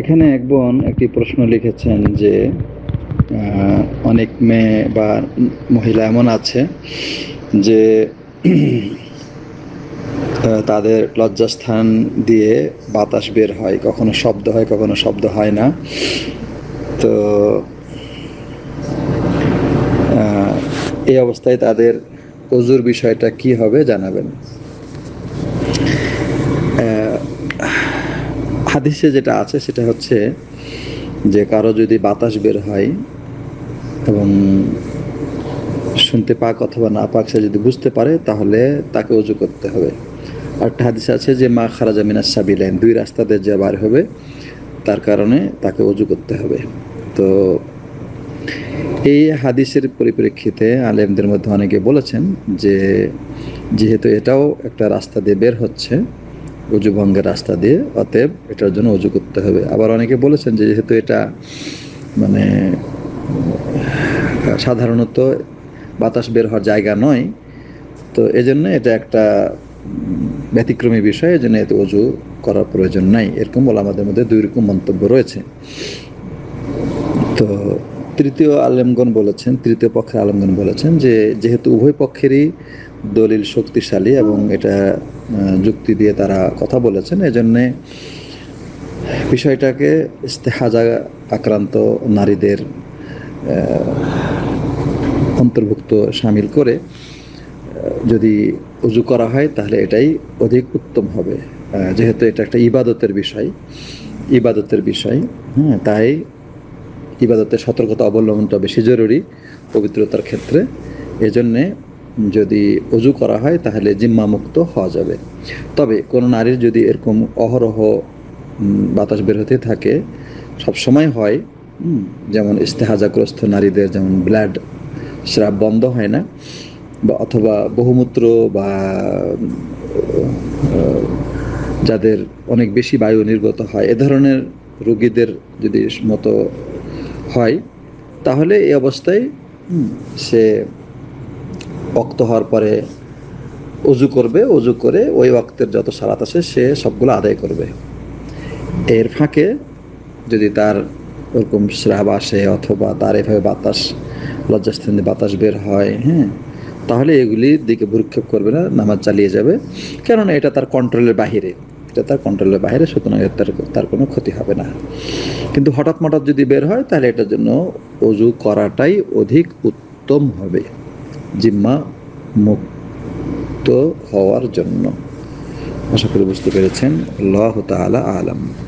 এখানে এক বোন একটি প্রশ্ন লিখেছেন যে অনেক মেয়ে বা মহিলা এমন আছে যে তাদের লজ্জাস্থান দিয়ে বাতাস বের হয়, কখনো শব্দ হয়, কখনো শব্দ হয় না। তো এই অবস্থায় তাদের অজুর বিষয়টা কি হবে জানাবেন। হাদিসে যেটা আছে সেটা হচ্ছে যে কারও যদি বাতাস বের হয় এবং শুনতে পাক অথবা না পাক, সে যদি বুঝতে পারে, তাহলে তাকে অজু করতে হবে। আর একটা হাদিস আছে যে, মা খারাজা মিনাস সাবিলাইন, দুই রাস্তাতে যে বার হবে, তার কারণে তাকে অজু করতে হবে। তো এই হাদিসের পরিপ্রেক্ষিতে আলেমদের মধ্যে অনেকে বলেছেন যে, যেহেতু এটাও একটা রাস্তা দিয়ে বের হচ্ছে অজু ভঙ্গের রাস্তা দিয়ে, অতএব এটার জন্য অজু করতে হবে। আবার অনেকে বলেছেন যে যেহেতু এটা মানে সাধারণত বাতাস বের হওয়ার জায়গা নয়, তো এজন্য এটা একটা ব্যতিক্রমী বিষয়, এজন্য এতে অজু করার প্রয়োজন নাই। এরকম বলে আমাদের মধ্যে দুই রকম মন্তব্য রয়েছে। তো তৃতীয় আলেমগণ বলেছেন, তৃতীয় পক্ষের আলেমগণ বলেছেন যে, যেহেতু উভয় পক্ষেরই দলিল শক্তিশালী এবং এটা যুক্তি দিয়ে তারা কথা বলেছেন, এজন্যে বিষয়টাকে ইস্তেহাজা আক্রান্ত নারীদের অন্তর্ভুক্ত সামিল করে যদি উজু করা হয় তাহলে এটাই অধিক উত্তম হবে। যেহেতু এটা একটা ইবাদতের বিষয় ইবাদতের বিষয় হ্যাঁ তাই ইবাদতের সতর্কতা অবলম্বনটা বেশি জরুরি পবিত্রতার ক্ষেত্রে। এজন্যে যদি অজু করা হয়, তাহলে জিম্মা মুক্ত হওয়া যাবে। তবে কোনো নারীর যদি এরকম অহরহ বাতাস বের হতে থাকে সব সময় হয় যেমন ইস্তেহাজাগ্রস্ত নারীদের, যেমন ব্লাড স্রাব বন্ধ হয় না, বা অথবা বহুমূত্র বা যাদের অনেক বেশি বায়ু নির্গত হয়, এ ধরনের রোগীদের যদি মতো হয়, তাহলে এই অবস্থায় সে অক্ত হওয়ার পরে অজু করবে অজু করে ওই ওয়াক্তের যত সালাত আছে সে সবগুলো আদায় করবে। এর ফাঁকে যদি তার ওরকম স্রাব আসে অথবা তার এভাবে বাতাস, লজ্জাস্থান বাতাস বের হয় হ্যাঁ তাহলে এগুলির দিকে ভূক্ষেপ করবে না, নামাজ চালিয়ে যাবে। কেননা এটা তার কন্ট্রোলের বাহিরে। এটা তার কন্ট্রোলের বাইরে সুতরাং তার তার কোনো ক্ষতি হবে না। কিন্তু হঠাৎ মঠাৎ যদি বের হয়, তাহলে এটার জন্য অজু করাটাই অধিক উত্তম হবে। জিম্মা মুক্ত হওয়ার জন্য। আশা করি বুঝতে পেরেছেন। আলাম।